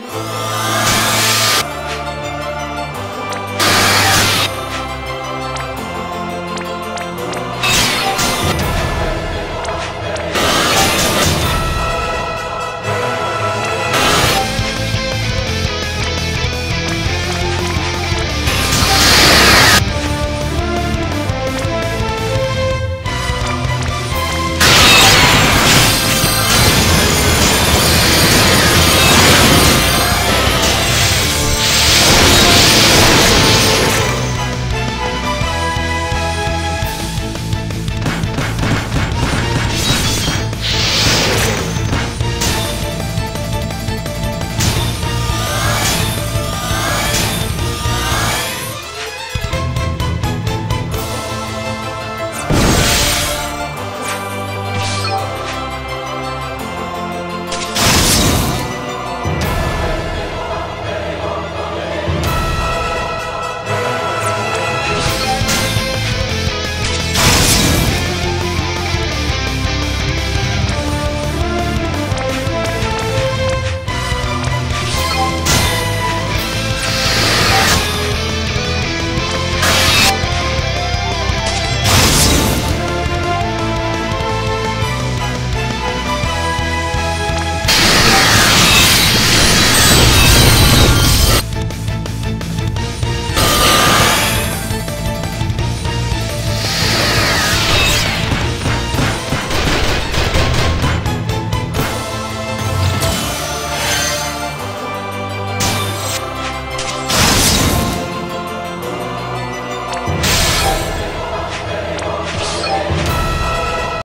Oh.